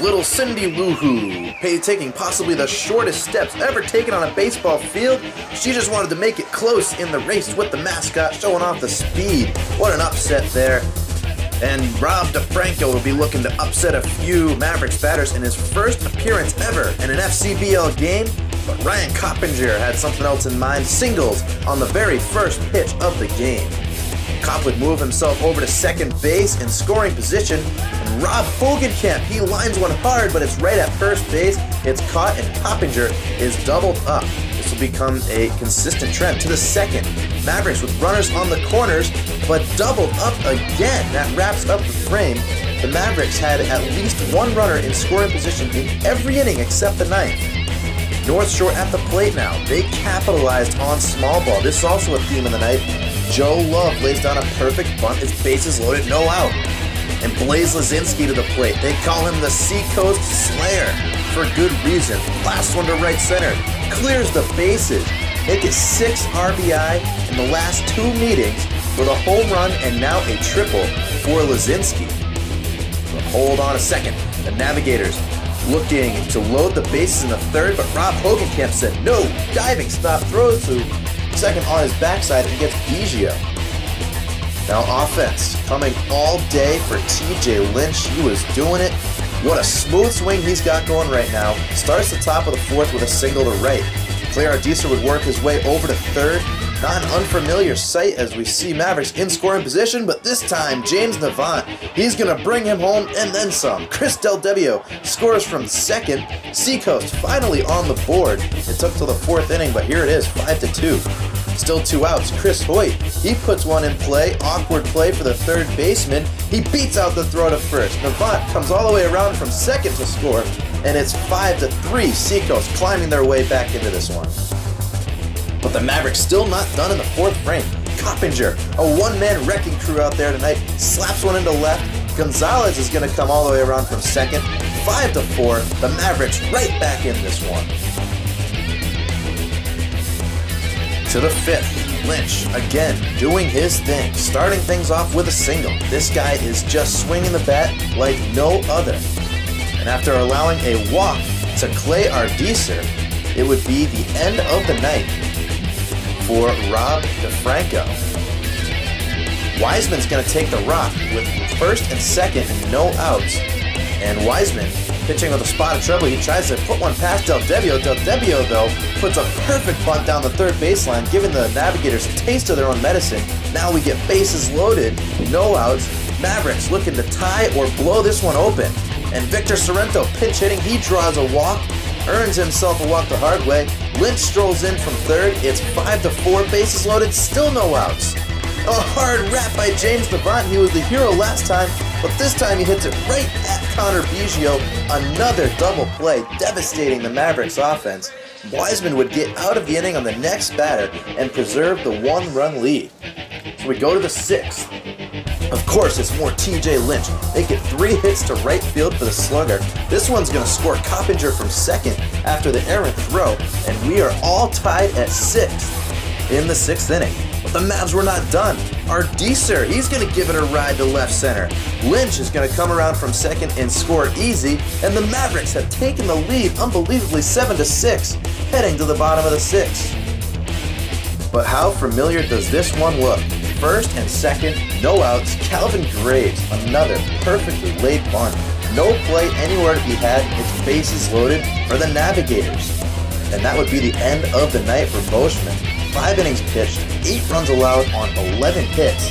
little Cindy Lou Who, taking possibly the shortest steps ever taken on a baseball field. She just wanted to make it close in the race with the mascot, showing off the speed. What an upset there. And Rob DeFranco will be looking to upset a few Mavericks batters in his first appearance ever in an FCBL game. But Ryan Coppinger had something else in mind, singles on the very first pitch of the game. Kopp would move himself over to second base in scoring position, and Rob Hogenkamp, he lines one hard, but it's right at first base. It's caught, and Coppinger is doubled up. This will become a consistent trend to the second. Mavericks with runners on the corners, but doubled up again. That wraps up the frame. The Mavericks had at least one runner in scoring position in every inning except the ninth. North Shore at the plate now. They capitalized on small ball. This is also a theme of the night. Joe Love lays down a perfect bunt. His bases loaded, no out. And Blaze Lazinski to the plate. They call him the Seacoast Slayer for good reason. Last one to right center. Clears the bases. It six RBI in the last two meetings with a home run and now a triple for Lazinski. But hold on a second. The Navigators looking to load the bases in the third, but Rob Hogenkamp said no. Diving stop throws to second on his backside and gets Biggio. Now offense coming all day for TJ Lynch. He was doing it. What a smooth swing he's got going right now. Starts the top of the fourth with a single to right. Clay Ardiser would work his way over to third. Not an unfamiliar sight as we see Mavericks in scoring position, but this time James Navant, he's going to bring him home and then some. Chris Del Debbio scores from second. Seacoast finally on the board. It took till the fourth inning, but here it is, 5 to 2. Still two outs. Chris Hoyt, he puts one in play. Awkward play for the third baseman. He beats out the throw to first. Navant comes all the way around from second to score, and it's 5 to 3. Seacoast climbing their way back into this one. But the Mavericks still not done in the fourth frame. Coppinger, a one-man wrecking crew out there tonight, slaps one into left. Gonzalez is going to come all the way around from second. Five to four. The Mavericks right back in this one. To the fifth. Lynch, again, doing his thing, starting things off with a single. This guy is just swinging the bat like no other. And after allowing a walk to Clay Ardiser, it would be the end of the night for Rob DeFranco. Wiseman's going to take the rock with first and second and no outs. And Wiseman pitching with a spot of trouble. He tries to put one past Del Debbio. Del Debbio, though, puts a perfect bunt down the third baseline, giving the Navigators a taste of their own medicine. Now we get bases loaded, no outs. Mavericks looking to tie or blow this one open. And Victor Sorrento pinch hitting. He draws a walk, earns himself a walk the hard way. Lynch strolls in from third. It's 5 to 4, bases loaded, still no outs. A hard rap by James Navant. He was the hero last time, but this time he hits it right at Connor Biggio. Another double play, devastating the Mavericks offense. Wiseman would get out of the inning on the next batter and preserve the one run lead. So we go to the sixth. Of course, it's more TJ Lynch. They get three hits to right field for the slugger. This one's going to score Coppinger from second after the errant throw, and we are all tied at sixth in the sixth inning. But the Mavs were not done. Ardiser, he's going to give it a ride to left center. Lynch is going to come around from second and score easy, and the Mavericks have taken the lead unbelievably 7 to 6, heading to the bottom of the sixth. But how familiar does this one look? First and second, no outs. Calvin Graves, another perfectly laid bunt. No play anywhere to be had. It's bases loaded for the Navigators. And that would be the end of the night for Boschman. Five innings pitched, eight runs allowed on 11 hits.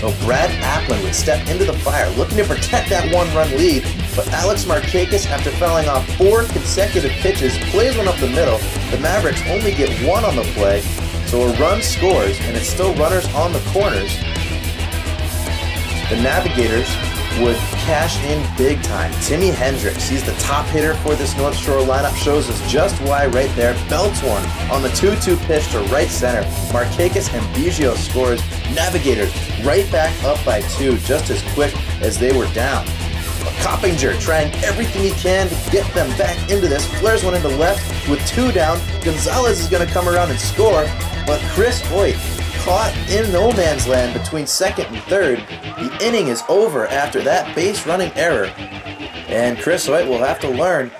So Brad Applin would step into the fire, looking to protect that one-run lead, but Alex Markakis, after fouling off four consecutive pitches, plays one up the middle. The Mavericks only get one on the play, so a run scores, and it's still runners on the corners. The Navigators would cash in big time. Timmy Hendricks, he's the top hitter for this North Shore lineup, shows us just why right there. Belts one on the 2-2 pitch to right center. Markakis and Biggio scores. Navigators right back up by two, just as quick as they were down. But Coppinger trying everything he can to get them back into this. Flares one into left with two down. Gonzalez is going to come around and score, but Chris Hoyt caught in no man's land between second and third. The inning is over after that base running error. And Chris White will have to learn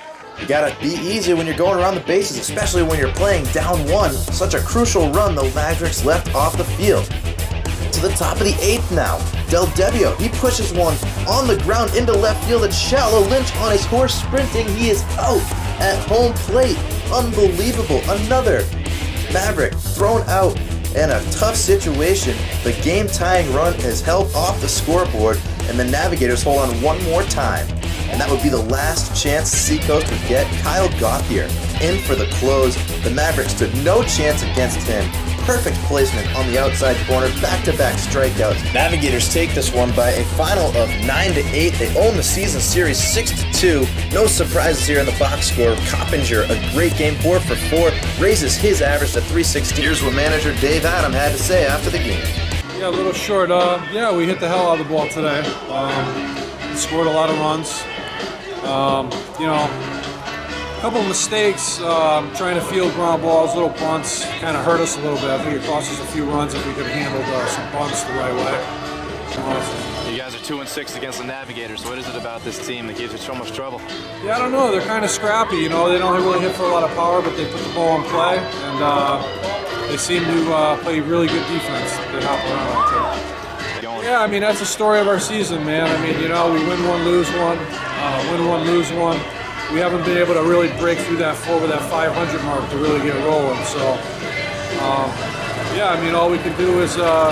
you gotta be easy when you're going around the bases, especially when you're playing down one. Such a crucial run the Mavericks left off the field. To the top of the eighth now. Del Debbio, he pushes one on the ground into left field and shallow Lynch on his horse sprinting. He is out at home plate. Unbelievable. Another Maverick thrown out in a tough situation. The game tying run is held off the scoreboard, and the Navigators hold on one more time and that would be the last chance Seacoast would get. Kyle Gauthier in for the close. The Mavericks stood no chance against him. Perfect placement on the outside corner, back-to-back strikeouts. Navigators take this one by a final of 9 to 8. They own the season series 6 to 2. No surprises here in the box score. Coppinger, a great game, 4 for 4, raises his average to 360. Here's what manager Dave Adam had to say after the game. Yeah, a little short. Uh, yeah, we hit the hell out of the ball today. Um, scored a lot of runs. Um, you know, a couple of mistakes um, trying to field ground balls, little bunts, kind of hurt us a little bit. I think it cost us a few runs if we could have handled uh, some bunts the right way. You guys are two and six against the Navigators. What is it about this team that gives you so much trouble? Yeah, I don't know. They're kind of scrappy. You know, they don't really hit for a lot of power, but they put the ball in play, and uh, they seem to uh, play really good defense. They hop around out there. Yeah, I mean that's the story of our season, man. I mean, you know, we win one, lose one uh, win one, lose one. We haven't been able to really break through that over that 500 mark to really get rolling. So, um, yeah, I mean, all we can do is uh,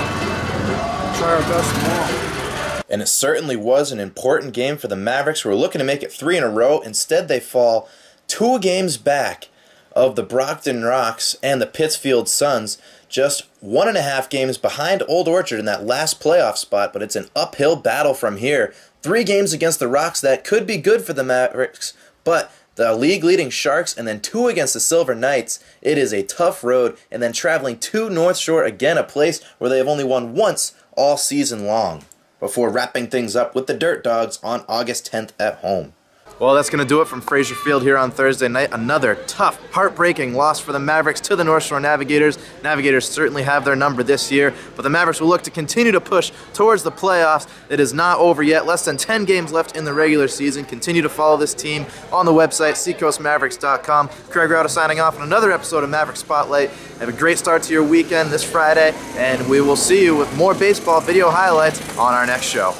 try our best tomorrow. And it certainly was an important game for the Mavericks, who were looking to make it three in a row. Instead, they fall two games back of the Brockton Rocks and the Pittsfield Suns, just one and a half games behind Old Orchard in that last playoff spot, but it's an uphill battle from here. Three games against the Rocks that could be good for the Mavericks, but the league leading Sharks and then two against the Silver Knights. It is a tough road, and then traveling to North Shore again, a place where they have only won once all season long, before wrapping things up with the Dirt Dogs on August 10th at home. Well, that's going to do it from Fraser Field here on Thursday night. Another tough, heartbreaking loss for the Mavericks to the North Shore Navigators. Navigators certainly have their number this year, but the Mavericks will look to continue to push towards the playoffs. It is not over yet. Less than 10 games left in the regular season. Continue to follow this team on the website, seacoastmavericks.com. Craig Riotto signing off on another episode of Maverick Spotlight. Have a great start to your weekend this Friday, and we will see you with more baseball video highlights on our next show.